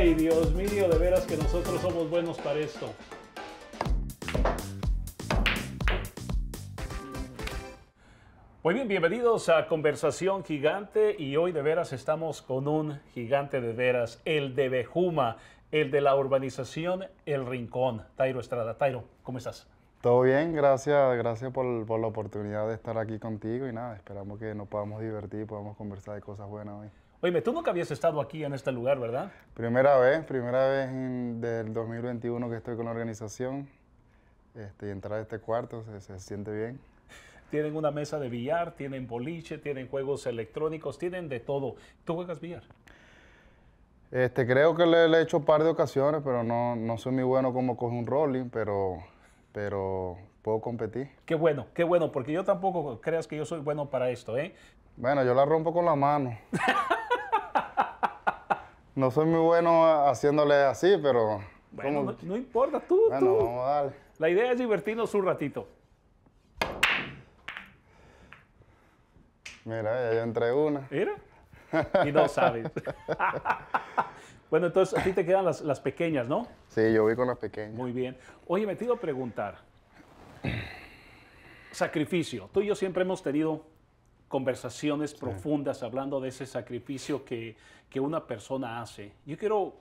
Ay, Dios mío, de veras que nosotros somos buenos para esto. Muy bien, bienvenidos a Conversación Gigante y hoy de veras estamos con un gigante de veras, el de Bejuma, el de la urbanización El Rincón, Tairo Estrada. Tairo, ¿cómo estás? Todo bien, gracias, gracias por, por la oportunidad de estar aquí contigo y nada, esperamos que nos podamos divertir y podamos conversar de cosas buenas hoy. Oye, tú nunca habías estado aquí en este lugar, ¿verdad? Primera vez, primera vez en, del 2021 que estoy con la organización este, y entrar a este cuarto se, se siente bien. Tienen una mesa de billar, tienen boliche, tienen juegos electrónicos, tienen de todo. ¿Tú juegas billar? Este, creo que le, le he hecho un par de ocasiones, pero no, no soy muy bueno como coger un rolling, pero, pero puedo competir. Qué bueno, qué bueno, porque yo tampoco creas que yo soy bueno para esto, ¿eh? Bueno, yo la rompo con la mano. no soy muy bueno haciéndole así, pero... Bueno, no, no importa, tú, Bueno, tú. vamos a darle. La idea es divertirnos un ratito. Mira, ya yo entré una. Mira. Y no sabes. bueno, entonces a ti te quedan las, las pequeñas, ¿no? Sí, yo voy con las pequeñas. Muy bien. Oye, me te iba a preguntar. Sacrificio. Tú y yo siempre hemos tenido conversaciones profundas hablando de ese sacrificio que, que una persona hace. Yo quiero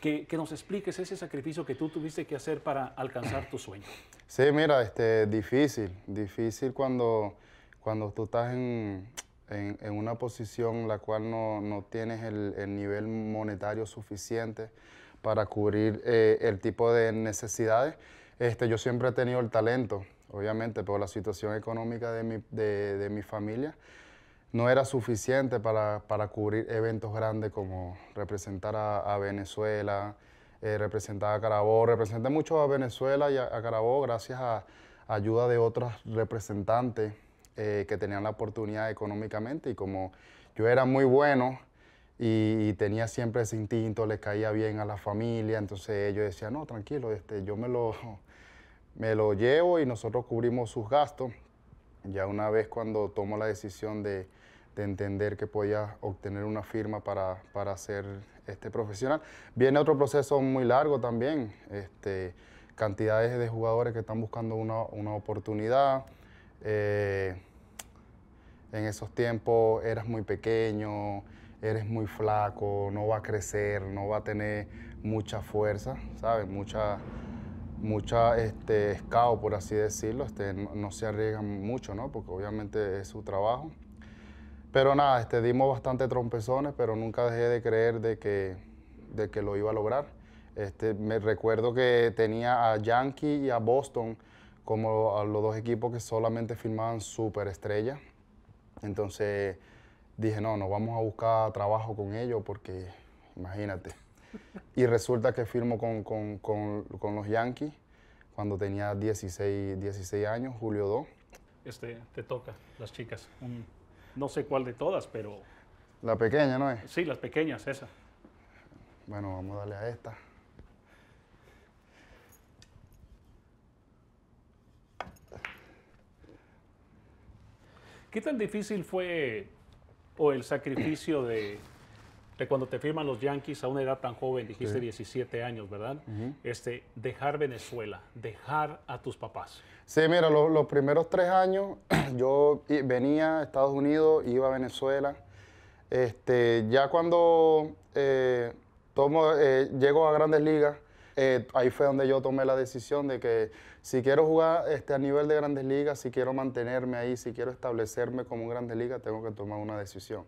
que, que nos expliques ese sacrificio que tú tuviste que hacer para alcanzar tu sueño. Sí, mira, este, difícil, difícil cuando, cuando tú estás en, en- en una posición la cual no, no tienes el, el nivel monetario suficiente para cubrir eh, el tipo de necesidades. Este, yo siempre he tenido el talento, obviamente, pero la situación económica de mi, de, de mi familia no era suficiente para, para cubrir eventos grandes como representar a, Venezuela, eh, representar a Carabobo. Representé mucho a Venezuela y a, a Carabobo gracias a ayuda de otros representantes eh, que tenían la oportunidad económicamente y como yo era muy bueno y, y tenía siempre ese instinto, le caía bien a la familia, entonces ellos decían, no, tranquilo, este, yo me lo, me lo llevo y nosotros cubrimos sus gastos. Ya una vez cuando tomo la decisión de, de entender que podía obtener una firma para, para ser este profesional, viene otro proceso muy largo también. Este, cantidades de jugadores que están buscando una, una oportunidad. eh, en esos tiempos eras muy pequeño, eres muy flaco, no va a crecer, no va a tener mucha fuerza, ¿sabes? Mucha, mucha este, escao, por así decirlo, este, no, se arriesgan mucho, ¿no? Porque obviamente es su trabajo. Pero nada, este, dimos bastante trompezones, pero nunca dejé de creer de que, de que lo iba a lograr. Este, me recuerdo que tenía a Yankee y a Boston como a los dos equipos que solamente firmaban superestrellas. Entonces dije, no, no vamos a buscar trabajo con ellos porque, imagínate. Y resulta que firmo con, con- con- con los Yankees cuando tenía 16, 16 años, julio 2. Este, te toca, las chicas. Un- no sé cuál de todas, pero La pequeña, ¿no es? sí, las pequeñas, esa. Bueno, vamos a darle a esta. ¿Qué tan difícil fue o el sacrificio de, de cuando te firman los Yankees a una edad tan joven, dijiste 17 años, ¿verdad? este, dejar Venezuela, dejar a tus papás. Sí, mira, lo- los primeros tres años yo venía a Estados Unidos, iba a Venezuela. Este, ya cuando eh, tomo, eh, llego a Grandes Ligas, eh, ahí fue donde yo tomé la decisión de que si quiero jugar este, a nivel de Grandes Ligas, si quiero mantenerme ahí, si quiero establecerme como un Grandes Ligas, tengo que tomar una decisión.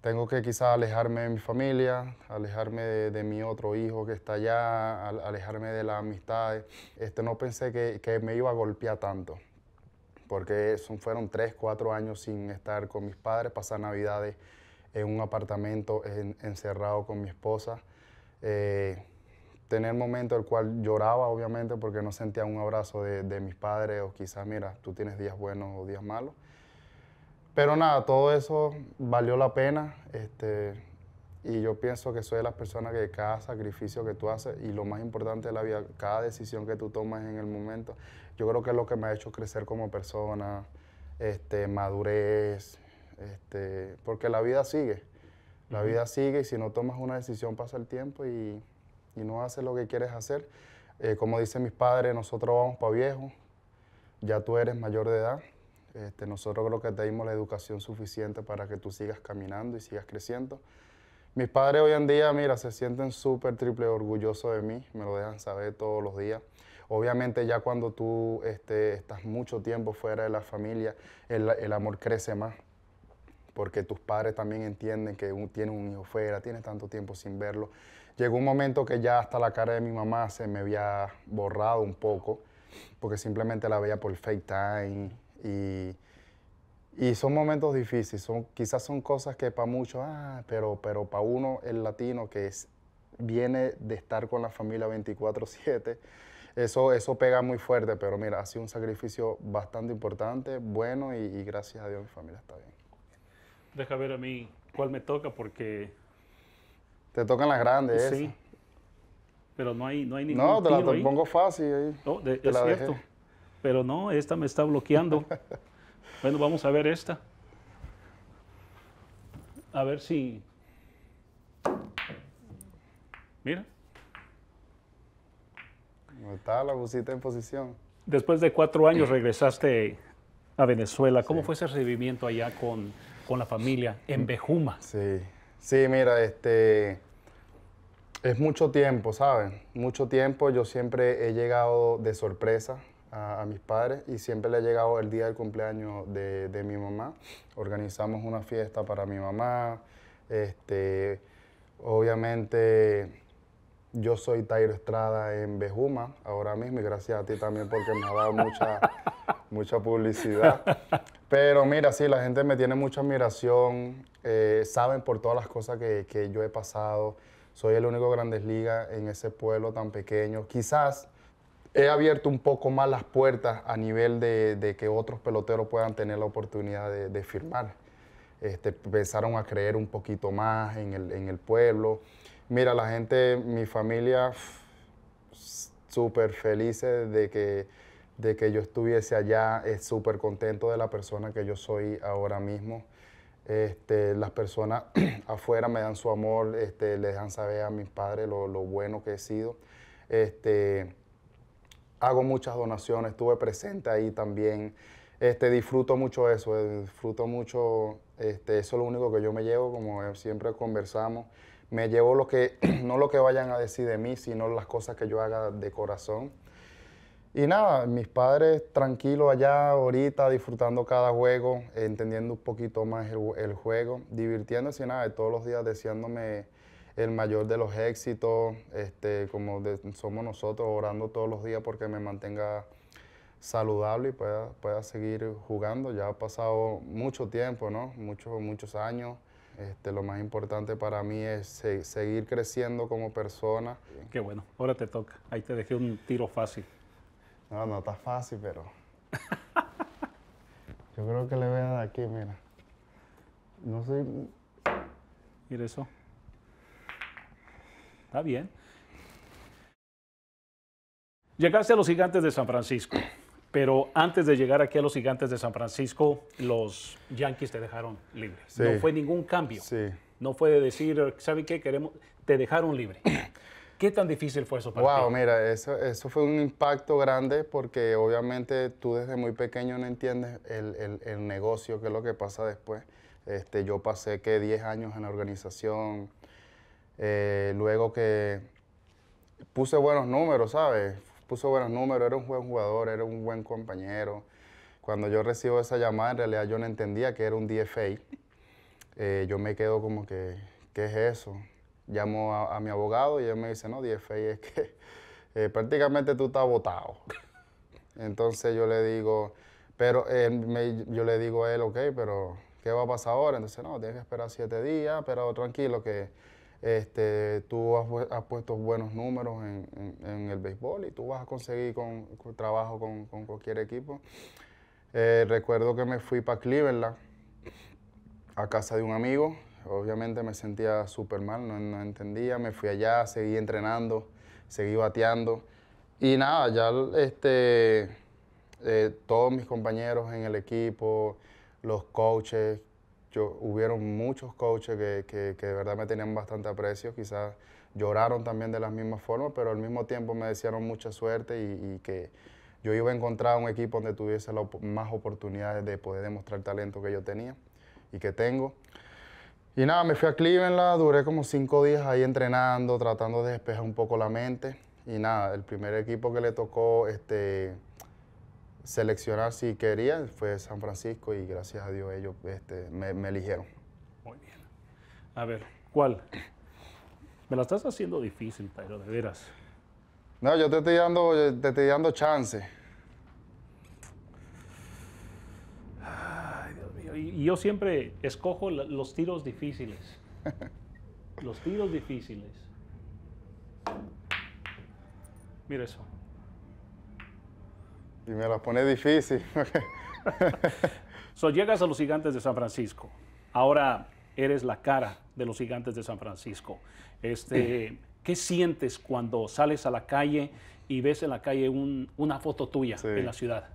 Tengo que quizás alejarme de mi familia, alejarme de, mi otro hijo que está allá, al- alejarme de las amistades. Este, no pensé que, que me iba a golpear tanto, porque fueron tres, cuatro años sin estar con mis padres, pasar navidades en un apartamento en- encerrado con mi esposa. Eh, tener momentos el cual lloraba, obviamente, porque no sentía un abrazo de, de mis padres o quizás, mira, tú tienes días buenos o días malos. Pero nada, todo eso valió la pena. Este, y yo pienso que soy de las personas que cada sacrificio que tú haces y lo más importante de la vida, cada decisión que tú tomas en el momento, yo creo que es lo que me ha hecho crecer como persona, este, madurez, este, porque la vida sigue. La vida sigue y si no tomas una decisión pasa el tiempo y, no haces lo que quieres hacer. Eh, como dicen mis padres, nosotros vamos para viejo, ya tú eres mayor de edad. Este, nosotros creo que te dimos la educación suficiente para que tú sigas caminando y sigas creciendo. Mis padres hoy en día, mira, se sienten súper triple orgullosos de mí, me lo dejan saber todos los días. Obviamente ya cuando tú este, estás mucho tiempo fuera de la familia, el, amor crece más, porque tus padres también entienden que un, tienen un hijo fuera, tienes tanto tiempo sin verlo. Llegó un momento que ya hasta la cara de mi mamá se me había borrado un poco, porque simplemente la veía por FaceTime y, y son momentos difíciles, son, quizás son cosas que para muchos, ah, pero, pero para uno, el latino que es, viene de estar con la familia 24/7, eso, eso pega muy fuerte, pero mira, ha sido un sacrificio bastante importante, bueno y, gracias a Dios mi familia está bien. Deja ver a mí cuál me toca porque... Te tocan las grandes, Sí, pero no hay, no hay ningún No, te la pongo fácil ahí. Oh, es cierto. Pero no, esta me está bloqueando. bueno, vamos a ver esta. A ver si... Mira. Está la busita en posición. Después de cuatro años regresaste a Venezuela. ¿Cómo fue ese recibimiento allá con, la familia en Bejuma? Sí, sí, mira, este, es mucho tiempo, ¿saben? Mucho tiempo. Yo siempre he llegado de sorpresa a, mis padres y siempre le he llegado el día del cumpleaños de, de, mi mamá. Organizamos una fiesta para mi mamá. Este, obviamente yo soy Tairo Estrada en Bejuma ahora mismo y gracias a ti también porque me ha dado mucha, mucha publicidad. Pero mira, sí, la gente me tiene mucha admiración, eh, saben por todas las cosas que, que, yo he pasado. Soy el único Grandes Ligas en ese pueblo tan pequeño. Quizás he abierto un poco más las puertas a nivel de, que otros peloteros puedan tener la oportunidad de, de firmar. Este, empezaron a creer un poquito más en el, pueblo. Mira, la gente, mi familia, súper felices de que, de que yo estuviese allá, es súper contento de la persona que yo soy ahora mismo. Este, las personas afuera me dan su amor, este, le dejan saber a mis padres lo, bueno que he sido. Este, hago muchas donaciones, estuve presente ahí también. Este, disfruto mucho eso, eh, disfruto mucho, este, eso es lo único que yo me llevo, como siempre conversamos me llevo lo que, no lo que vayan a decir de mí, sino las cosas que yo haga de corazón. Y nada, mis padres tranquilos allá ahorita, disfrutando cada juego, entendiendo un poquito más el, juego, divirtiéndose y nada, todos los días deseándome el mayor de los éxitos, este, como somos nosotros, orando todos los días porque me mantenga saludable y pueda, pueda seguir jugando. Ya ha pasado mucho tiempo, ¿no? Muchos, muchos años. Este, lo más importante para mí es seguir creciendo como persona. Qué bueno, ahora te toca. Ahí te dejé un tiro fácil. No, no está fácil, pero... Yo creo que le voy a dar aquí, mira. No sé... Mira eso. Está bien. Llegaste a los gigantes de San Francisco. Pero antes de llegar aquí a los gigantes de San Francisco, los Yankees te dejaron libre. No fue ningún cambio. No fue de decir, ¿saben qué? Queremos, te dejaron libre. ¿Qué tan difícil fue eso para wow, ti? Wow, mira, eso, eso fue un impacto grande porque obviamente tú desde muy pequeño no entiendes el, el, negocio, qué es lo que pasa después. Este, yo pasé que 10 años en la organización, eh, luego que puse buenos números, ¿sabes? puso buenos números, era un buen jugador, era un buen compañero. Cuando yo recibo esa llamada, en realidad yo no entendía que era un DFA. Eh, yo me quedo como que, ¿qué es eso? Llamo a, mi abogado y él me dice, no, DFA es que eh, prácticamente tú estás votado. Entonces yo le digo, pero yo le digo a él, ok, pero ¿qué va a pasar ahora? Entonces, no, tienes que esperar siete días, pero tranquilo que este, tú has, puesto buenos números en, el béisbol y tú vas a conseguir con, trabajo con, cualquier equipo. Eh, recuerdo que me fui para Cleveland a casa de un amigo. Obviamente me sentía súper mal, no, entendía. Me fui allá, seguí entrenando, seguí bateando. Y nada, ya este, eh, todos mis compañeros en el equipo, los coaches, yo, hubieron muchos coaches que, que, de verdad me tenían bastante aprecio, quizás lloraron también de la misma forma, pero al mismo tiempo me desearon mucha suerte y, que yo iba a encontrar un equipo donde tuviese más oportunidades de poder demostrar el talento que yo tenía y que tengo. Y nada, me fui a Cleveland, duré como cinco días ahí entrenando, tratando de despejar un poco la mente. Y nada, el primer equipo que le tocó este, seleccionar si quería fue San Francisco y gracias a Dios ellos este, me, eligieron. Muy bien. A ver, ¿cuál? Me la estás haciendo difícil, pero de veras. No, yo te estoy dando, te estoy dando chance. Ay, Dios mío. Y, yo siempre escojo los tiros difíciles. los tiros difíciles. Mira eso. Y me la pone difícil. so, llegas a los gigantes de San Francisco. Ahora eres la cara de los gigantes de San Francisco. Este, ¿Qué sientes cuando sales a la calle y ves en la calle una foto tuya en la ciudad?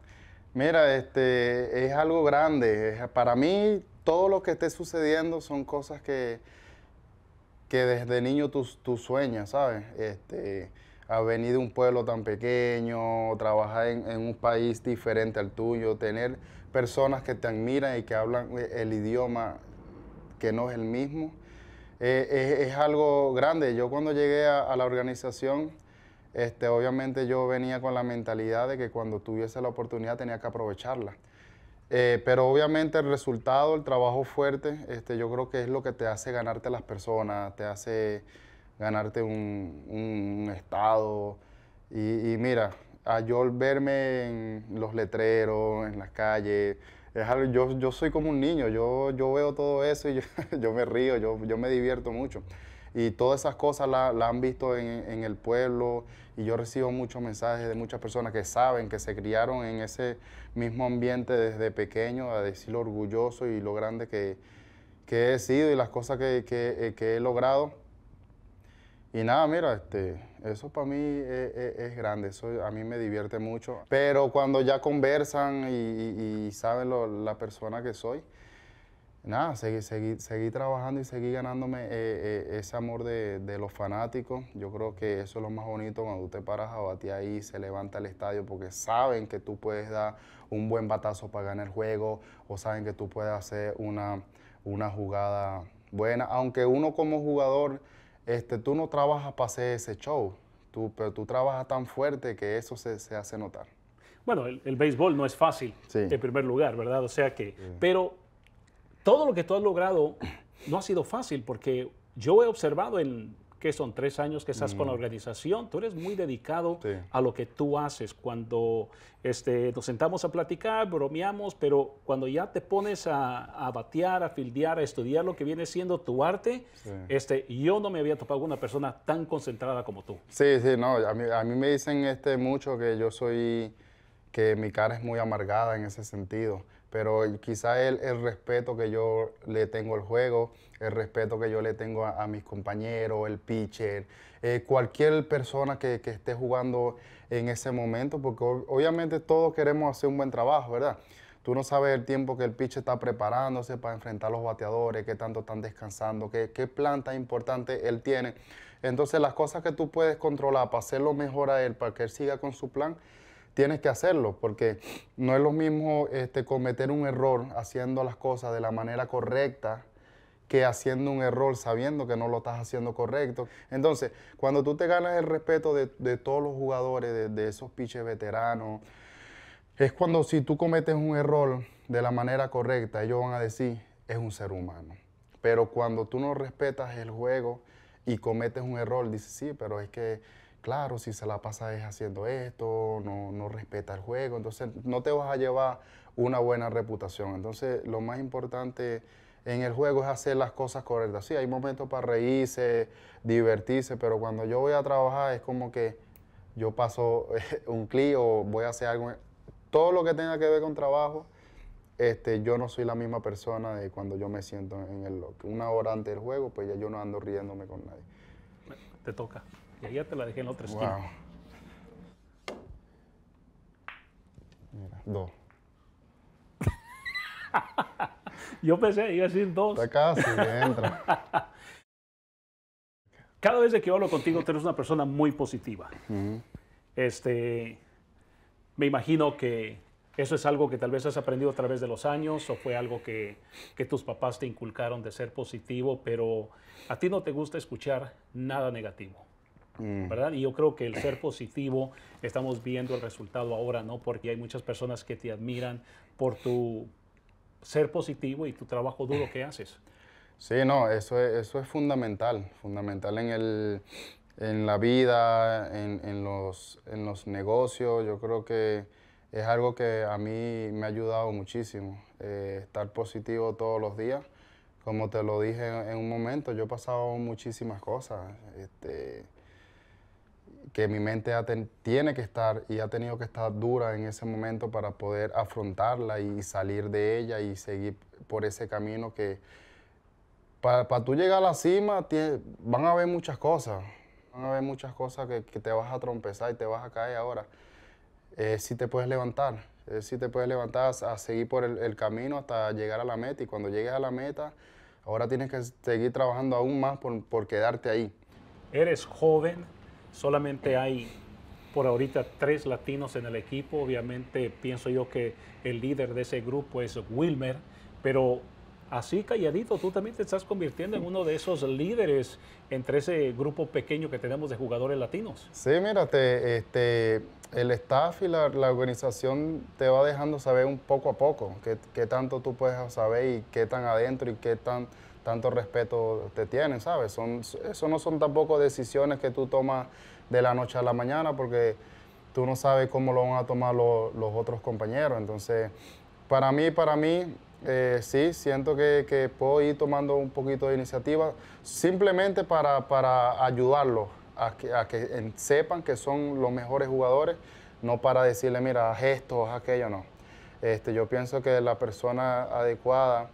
Mira, este, es algo grande. Para mí, todo lo que esté sucediendo son cosas que, que desde niño tú, tú sueñas, ¿sabes? Este, a venir de un pueblo tan pequeño, trabajar en, un país diferente al tuyo, tener personas que te admiran y que hablan el idioma que no es el mismo, eh, es, algo grande. Yo cuando llegué a, la organización, este, obviamente yo venía con la mentalidad de que cuando tuviese la oportunidad tenía que aprovecharla. Eh, pero obviamente el resultado, el trabajo fuerte, este, yo creo que es lo que te hace ganarte las personas, te hace ganarte un, estado. Y, mira, a yo verme en los letreros, en las calles, es algo, yo, yo soy como un niño, yo, yo veo todo eso y yo, me río, yo, yo me divierto mucho. Y todas esas cosas las la han visto en, en, el pueblo y yo recibo muchos mensajes de muchas personas que saben que se criaron en ese mismo ambiente desde pequeño, a decir lo orgulloso y lo grande que, que he sido y las cosas que, que, que he logrado. Y nada, mira, este, eso para mí es, grande, eso a mí me divierte mucho. Pero cuando ya conversan y, saben la persona que soy, nada, seguí, seguí, trabajando y seguí ganándome eh, eh, ese amor de, los fanáticos. Yo creo que eso es lo más bonito cuando tú te paras a batir ahí, se levanta el estadio porque saben que tú puedes dar un buen batazo para ganar el juego o saben que tú puedes hacer una, una jugada buena. Aunque uno como jugador este, tú no trabajas para hacer ese show, tú, pero tú trabajas tan fuerte que eso se, hace notar. Bueno, el, béisbol no es fácil, en primer lugar, ¿verdad? O sea que, pero todo lo que tú has logrado no ha sido fácil porque yo he observado en que son tres años que estás con la mm. organización, tú eres muy dedicado a lo que tú haces. Cuando este, nos sentamos a platicar, bromeamos, pero cuando ya te pones a, batear, a fildear, a estudiar lo que viene siendo tu arte, este, yo no me había topado con una persona tan concentrada como tú. Sí, sí, no, a mí, a mí me dicen este, mucho que yo soy, que mi cara es muy amargada en ese sentido pero quizá el, respeto que yo le tengo al juego, el respeto que yo le tengo a, mis compañeros, el pitcher, eh, cualquier persona que, esté jugando en ese momento, porque obviamente todos queremos hacer un buen trabajo, ¿verdad? Tú no sabes el tiempo que el pitcher está preparándose para enfrentar a los bateadores, qué tanto están descansando, qué, qué plan tan importante él tiene. Entonces las cosas que tú puedes controlar para hacerlo mejor a él, para que él siga con su plan, tienes que hacerlo, porque no es lo mismo este, cometer un error haciendo las cosas de la manera correcta que haciendo un error sabiendo que no lo estás haciendo correcto. Entonces, cuando tú te ganas el respeto de, todos los jugadores, de, esos piches veteranos, es cuando si tú cometes un error de la manera correcta, ellos van a decir, es un ser humano. Pero cuando tú no respetas el juego y cometes un error, dices, sí, pero es que claro, si se la pasa es haciendo esto, no, respeta el juego, entonces no te vas a llevar una buena reputación. Entonces lo más importante en el juego es hacer las cosas correctas. Sí, hay momentos para reírse, divertirse, pero cuando yo voy a trabajar es como que yo paso un clic o voy a hacer algo. Todo lo que tenga que ver con trabajo, este, yo no soy la misma persona de cuando yo me siento en el Una hora antes del juego, pues ya yo no ando riéndome con nadie. Te toca. Y ya te la dejé en otra esquina. Mira, dos. Yo pensé, iba a decir dos. Está casi, entra. Cada vez que yo hablo contigo, tú eres una persona muy positiva. Este, me imagino que eso es algo que tal vez has aprendido a través de los años o fue algo que, que tus papás te inculcaron de ser positivo, pero a ti no te gusta escuchar nada negativo. Mm. ¿verdad? Y yo creo que el ser positivo, estamos viendo el resultado ahora, ¿no? Porque hay muchas personas que te admiran por tu ser positivo y tu trabajo duro que haces. Sí, no, eso es, eso es fundamental, fundamental en, el, en la vida, en, en, los, en los negocios. Yo creo que es algo que a mí me ha ayudado muchísimo, eh, estar positivo todos los días. Como te lo dije en un momento, yo he pasado muchísimas cosas. Este, que mi mente tiene que estar y ha tenido que estar dura en ese momento para poder afrontarla y salir de ella y seguir por ese camino que para, tú llegar a la cima van a haber muchas cosas, van a haber muchas cosas que, te vas a trompezar y te vas a caer ahora. Eh, si te puedes levantar, si te puedes levantar a, seguir por el, camino hasta llegar a la meta y cuando llegues a la meta, ahora tienes que seguir trabajando aún más por, por quedarte ahí. Eres joven, Solamente hay por ahorita tres latinos en el equipo. Obviamente pienso yo que el líder de ese grupo es Wilmer, pero así calladito tú también te estás convirtiendo en uno de esos líderes entre ese grupo pequeño que tenemos de jugadores latinos. Sí, mírate, este, el staff y la, organización te va dejando saber un poco a poco qué, qué, tanto tú puedes saber y qué tan adentro y qué tan tanto respeto te tienen, ¿sabes? Son, eso no son tampoco decisiones que tú tomas de la noche a la mañana porque tú no sabes cómo lo van a tomar los otros compañeros. Entonces, para mí, para mí, eh, sí, siento que, puedo ir tomando un poquito de iniciativa simplemente para, para ayudarlos a que, sepan que son los mejores jugadores, no para decirle, mira, haz esto, haz aquello, no. Este, yo pienso que la persona adecuada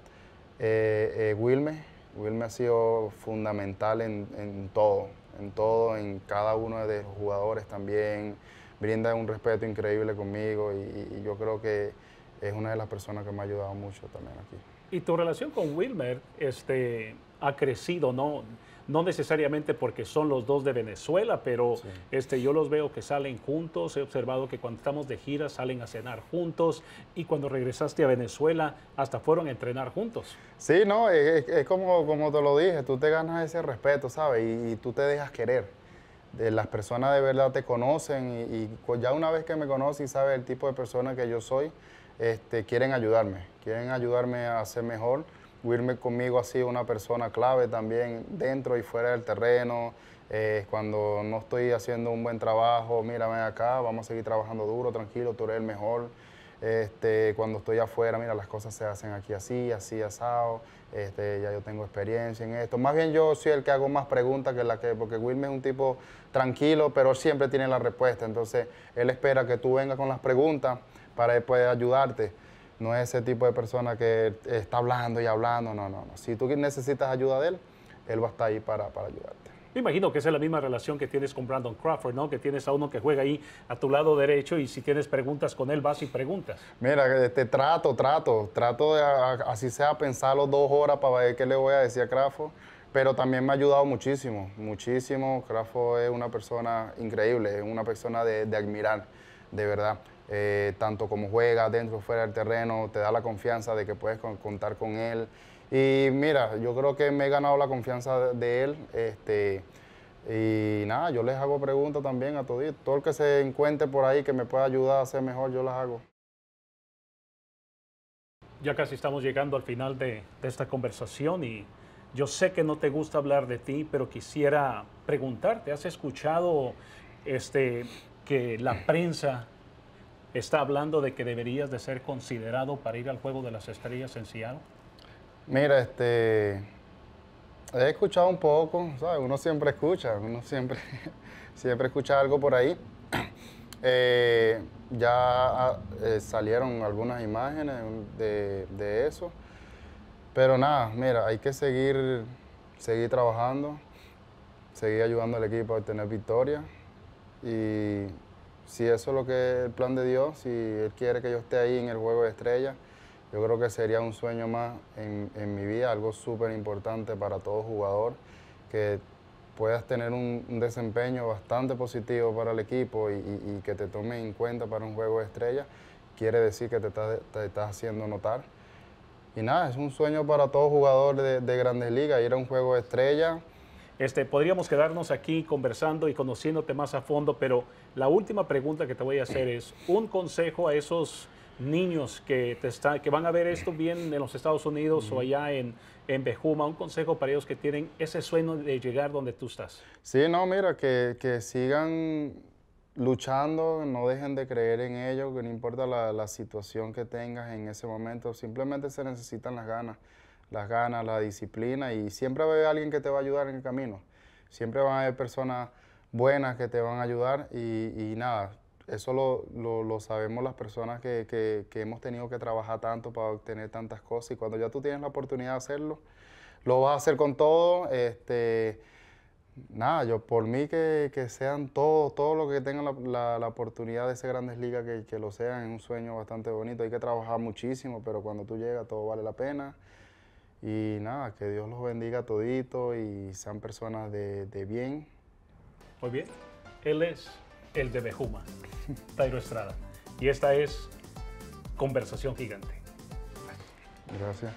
eh, eh, Wilme, ha sido fundamental en, todo, en todo, en cada uno de los jugadores también. Brinda un respeto increíble conmigo y, yo creo que es una de las personas que me ha ayudado mucho también aquí. Y tu relación con Wilmer este, ha crecido, ¿no? No necesariamente porque son los dos de Venezuela, pero este, yo los veo que salen juntos. He observado que cuando estamos de gira salen a cenar juntos y cuando regresaste a Venezuela hasta fueron a entrenar juntos. Sí, no, es, como, como te lo dije, tú te ganas ese respeto, ¿sabes? Y, tú te dejas querer. De las personas de verdad te conocen y, y, ya una vez que me conocen y sabes el tipo de persona que yo soy, este, quieren ayudarme, quieren ayudarme a ser mejor Wilmer conmigo ha sido una persona clave también dentro y fuera del terreno. Eh, cuando no estoy haciendo un buen trabajo, mira, acá, vamos a seguir trabajando duro, tranquilo, tú eres el mejor. Este, cuando estoy afuera, mira, las cosas se hacen aquí así, así, asado. Este, ya yo tengo experiencia en esto. Más bien yo soy el que hago más preguntas que la que, porque Wilmer es un tipo tranquilo, pero siempre tiene la respuesta. Entonces, él espera que tú vengas con las preguntas para después ayudarte no es ese tipo de persona que está hablando y hablando, no, no, no. Si tú necesitas ayuda de él, él va a estar ahí para, para ayudarte. Me imagino que esa es la misma relación que tienes con Brandon Crawford, ¿no? Que tienes a uno que juega ahí a tu lado derecho y si tienes preguntas con él vas y preguntas. Mira, te este, trato, trato, trato de, así sea, pensarlo dos horas para ver qué le voy a decir a Crawford, pero también me ha ayudado muchísimo, muchísimo. Crawford es una persona increíble, es una persona de, de admirar, de verdad. Eh, tanto como juega dentro o fuera del terreno, te da la confianza de que puedes contar con él. Y mira, yo creo que me he ganado la confianza de, él. Este, y nada, yo les hago preguntas también a todos. Todo el que se encuentre por ahí que me pueda ayudar a ser mejor, yo las hago. Ya casi estamos llegando al final de, de esta conversación y yo sé que no te gusta hablar de ti, pero quisiera preguntarte, ¿has escuchado este, que la prensa está hablando de que deberías de ser considerado para ir al Juego de las Estrellas en Seattle? Mira, este, he escuchado un poco, ¿sabes? Uno siempre escucha, uno siempre, siempre escucha algo por ahí. Eh, ya eh, salieron algunas imágenes de, de, eso, pero nada, mira, hay que seguir, seguir trabajando, seguir ayudando al equipo a obtener victoria y si eso es lo que es el plan de Dios, si Él quiere que yo esté ahí en el juego de estrellas, yo creo que sería un sueño más en, en mi vida, algo súper importante para todo jugador, que puedas tener un, desempeño bastante positivo para el equipo y, que te tome en cuenta para un juego de estrella, quiere decir que te te estás haciendo notar. Y nada, es un sueño para todo jugador de, de grandes ligas, ir a un juego de estrella, este, podríamos quedarnos aquí conversando y conociéndote más a fondo, pero la última pregunta que te voy a hacer es un consejo a esos niños que, te está, que van a ver esto bien en los Estados Unidos o allá en, en Bejuma, un consejo para ellos que tienen ese sueño de llegar donde tú estás. Sí, no, mira, que, que sigan luchando, no dejen de creer en ello, que no importa la, la, situación que tengas en ese momento, simplemente se necesitan las ganas, las ganas, la disciplina y siempre va a haber alguien que te va a ayudar en el camino. Siempre van a haber personas buenas que te van a ayudar y, nada, eso lo, lo, sabemos las personas que, que, hemos tenido que trabajar tanto para obtener tantas cosas y cuando ya tú tienes la oportunidad de hacerlo, lo vas a hacer con todo. Este, nada, yo por mí que, que sean todos, todos los que tengan la, la, oportunidad de ser grandes ligas, que, que, lo sean, es un sueño bastante bonito. Hay que trabajar muchísimo, pero cuando tú llegas todo vale la pena. Y nada, que Dios los bendiga todito y sean personas de, de bien. Muy bien. Él es el de Bejuma. Tairo Estrada. Y esta es Conversación Gigante. Gracias.